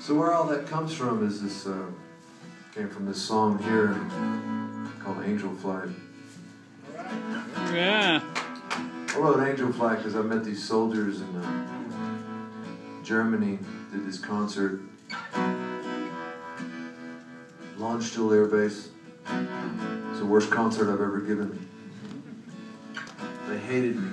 So where all that comes from is this uh, came from this song here called Angel Flight. Yeah. I wrote Angel Flight because I met these soldiers in uh, Germany, did this concert. Landstuhl Air Base. It's the worst concert I've ever given. They hated me.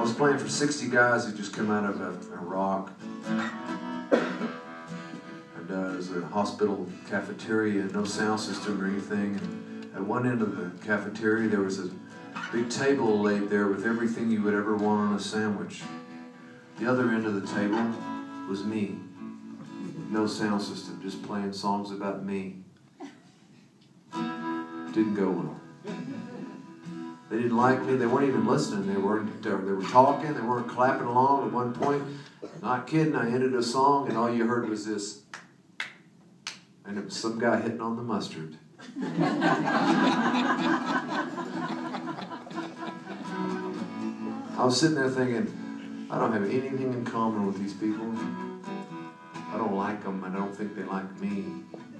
I was playing for 60 guys who just come out of Iraq. And uh, it was a hospital cafeteria, no sound system or anything. And at one end of the cafeteria, there was a big table laid there with everything you would ever want on a sandwich. The other end of the table was me. No sound system, just playing songs about me. Didn't go well. They didn't like me. They weren't even listening. They weren't. They were talking. They weren't clapping along. At one point, not kidding, I ended a song, and all you heard was this, and it was some guy hitting on the mustard. I was sitting there thinking, I don't have anything in common with these people. I don't like them. I don't think they like me.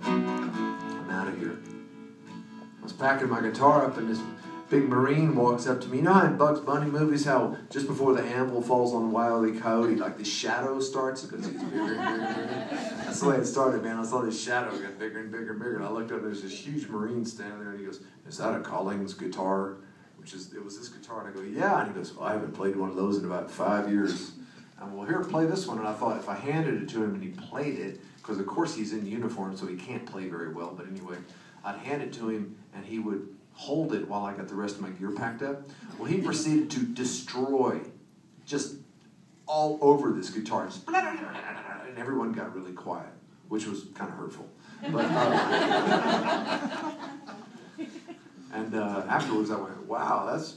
I'm out of here. I was packing my guitar up, and this big Marine walks up to me. You know how in Bugs Bunny movies, how just before the anvil falls on Wile E. Coyote, like the shadow starts because he's bigger and bigger and bigger. That's the way it started, man. I saw this shadow get bigger and bigger and bigger. And I looked up, there's this huge Marine standing there, and he goes, "Is that a Collings guitar?" Which is, it was this guitar, and I go, "Yeah." And he goes, well, "I haven't played one of those in about five years." I'm well, here, play this one. And I thought if I handed it to him and he played it, because of course he's in uniform, so he can't play very well. But anyway, I'd hand it to him, and he would hold it while I got the rest of my gear packed up. Well, he proceeded to destroy just all over this guitar. Just and everyone got really quiet, which was kind of hurtful. But, uh, and uh, afterwards, I went, wow, that's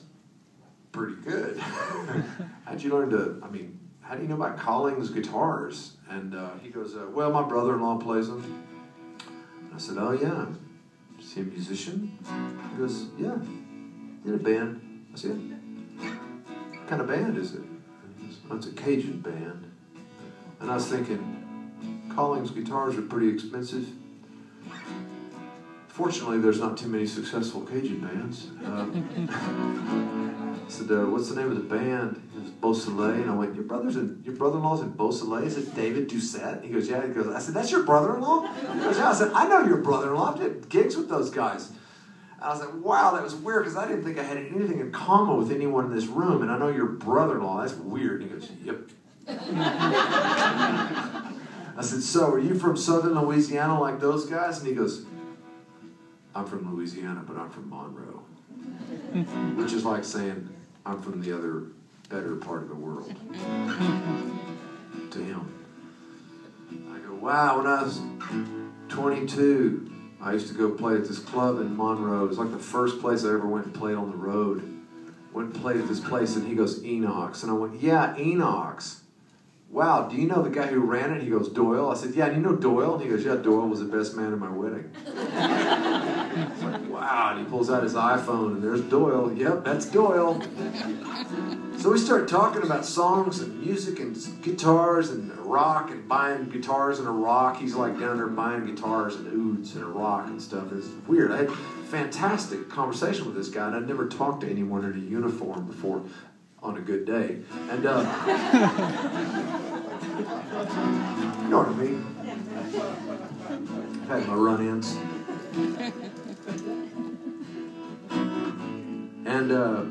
pretty good. How'd you learn to, I mean, how do you know about Collings guitars? And uh, he goes, uh, well, my brother-in-law plays them. I said, oh, yeah. Is he a musician? He goes, yeah. In a band. I said, what kind of band is it? Oh, it's a Cajun band. And I was thinking, Collings guitars are pretty expensive. Fortunately, there's not too many successful Cajun bands. Um, I said, uh, "What's the name of the band?" It was Beausoleil, and I went, "Your brother's in your brother-in-law's in Beausoleil." Is it David Doucet? He goes, "Yeah." He goes, "I said, that's your brother-in-law?" He goes, "Yeah." I said, "I know your brother-in-law. I did gigs with those guys." And I was like, "Wow, that was weird," because I didn't think I had anything in common with anyone in this room, and I know your brother-in-law. That's weird. And he goes, "Yep." I said, "So, are you from Southern Louisiana like those guys?" And he goes, "I'm from Louisiana, but I'm from Monroe." Which is like saying, I'm from the other better part of the world. to him. I go, wow, when I was 22, I used to go play at this club in Monroe. It was like the first place I ever went and played on the road. Went and played at this place, and he goes, Enox. And I went, yeah, Enox. Wow, do you know the guy who ran it? He goes, Doyle. I said, yeah, do you know Doyle? And he goes, yeah, Doyle was the best man at my wedding. And he pulls out his iPhone, and there's Doyle. Yep, that's Doyle. So we start talking about songs and music and guitars and Iraq and buying guitars in Iraq. He's like down there buying guitars and ouds in Iraq and stuff. It's weird. I had a fantastic conversation with this guy, and I'd never talked to anyone in a uniform before on a good day. And, uh, you know what I mean? I've had my run ins. And uh,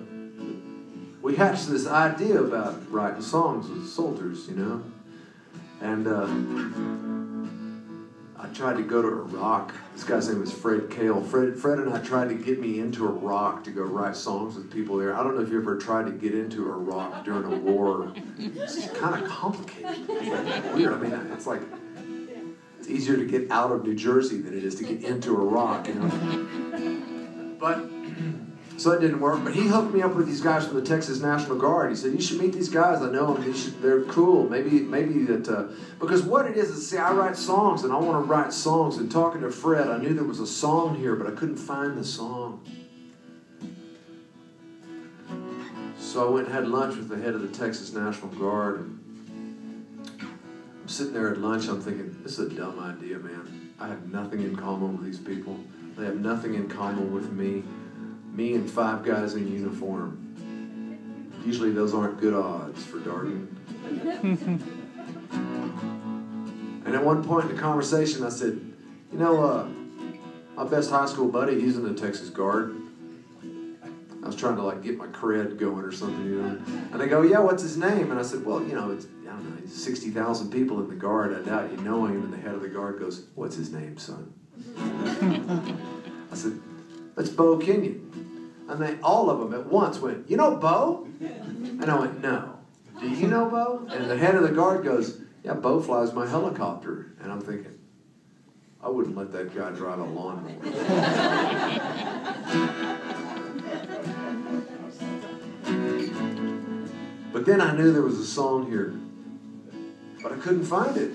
we hatched this idea about writing songs with soldiers, you know. And uh, I tried to go to Iraq. This guy's name was Fred Kale. Fred, Fred and I tried to get me into Iraq to go write songs with people there. I don't know if you ever tried to get into Iraq during a war. It's kind of complicated. It's like weird. I mean, it's like it's easier to get out of New Jersey than it is to get into Iraq, you know. But so it didn't work. But he hooked me up with these guys from the Texas National Guard. He said, "You should meet these guys. I know them. Should, they're cool. Maybe, maybe that uh, because what it is is, see, I write songs and I want to write songs. And talking to Fred, I knew there was a song here, but I couldn't find the song. So I went and had lunch with the head of the Texas National Guard. And sitting there at lunch, I'm thinking, this is a dumb idea, man. I have nothing in common with these people. They have nothing in common with me. Me and five guys in uniform. Usually those aren't good odds for Darden. and at one point in the conversation, I said, you know, uh, my best high school buddy, he's in the Texas Guard. I was trying to like get my cred going or something, you know. And they go, yeah, what's his name? And I said, well, you know, it's I don't know, sixty thousand people in the guard. I doubt you know him. And the head of the guard goes, what's his name, son? I said, that's Bo Kenyon. And they all of them at once went, you know Bo? And I went, no. Do you know Bo? And the head of the guard goes, yeah, Bo flies my helicopter. And I'm thinking, I wouldn't let that guy drive a lawnmower. But then I knew there was a song here, but I couldn't find it.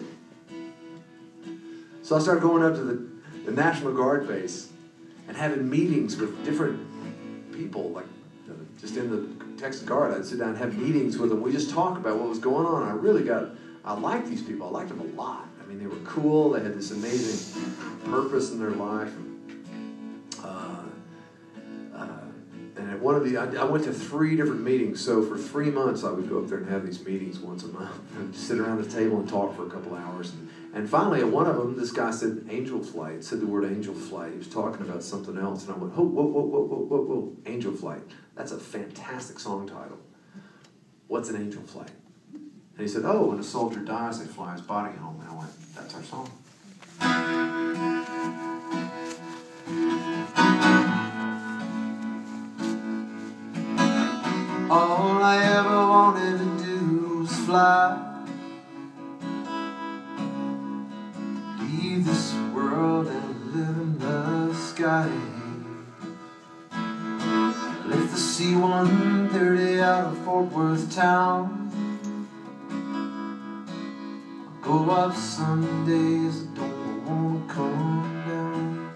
So I started going up to the, the National Guard base and having meetings with different people, like uh, just in the Texas Guard. I'd sit down and have meetings with them. We just talk about what was going on. I really got, I liked these people. I liked them a lot. I mean, they were cool. They had this amazing purpose in their life. and at one of the, I, I, went to three different meetings. So for three months, I would go up there and have these meetings once a month, and sit around the table and talk for a couple hours. And, and finally, at one of them, this guy said angel flight, said the word angel flight. He was talking about something else, and I went, whoa, whoa, whoa, whoa, whoa, whoa, whoa, angel flight. That's a fantastic song title. What's an angel flight? And he said, oh, when a soldier dies, they fly his body home. And I went, that's our song. This world and live in the sky. Lift the C-130 out of Fort Worth town. I Go up some days, don't wanna come down.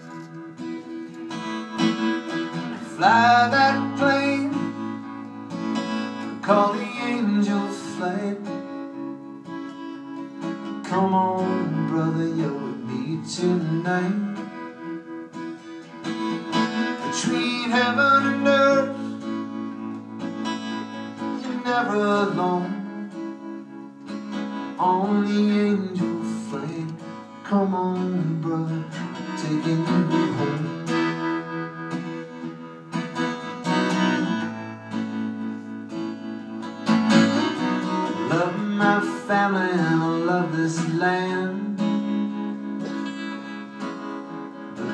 Fly that plane call the angel flight. Come on, brother, you're with me tonight. Between heaven and earth, you're never alone. Only the angel flight, come on, brother, taking you home.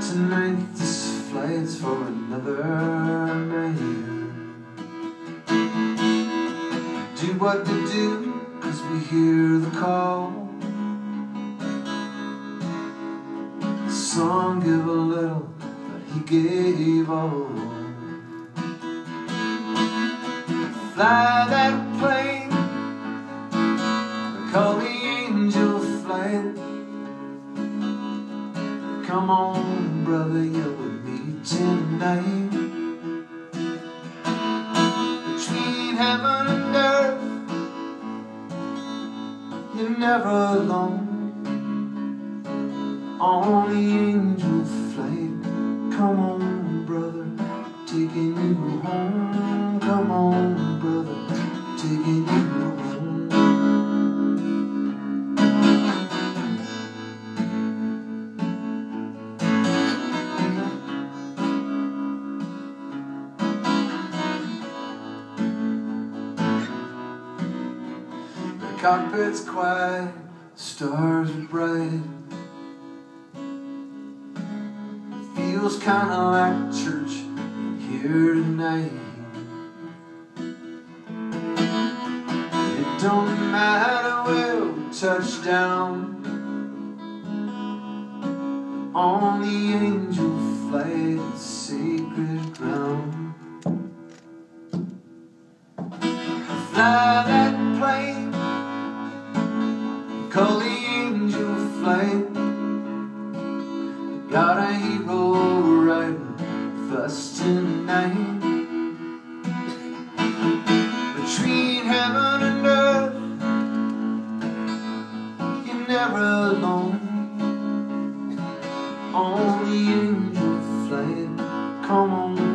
Tonight this flight's for another man. Do what we do cause we hear the call. The song give a little but he gave all. Fly that plane Call the angel flight. Come on, brother, you're with me tonight. Between heaven and earth You're never alone. On the angel flight. Come on, brother, taking you home. Come on, cockpit's quiet, stars are bright. It feels kinda like church here tonight. It don't matter where we touch down on the angel flight, sacred ground. Fly come on.